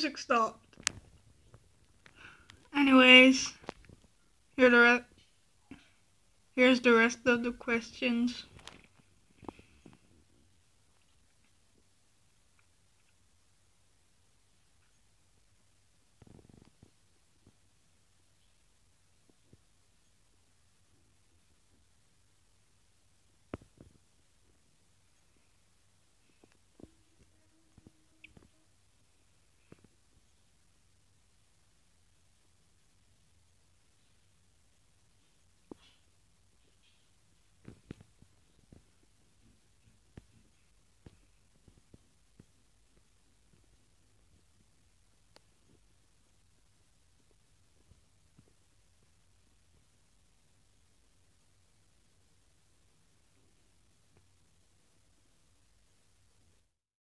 music stopped. Anyways, here the re- here's the rest of the questions.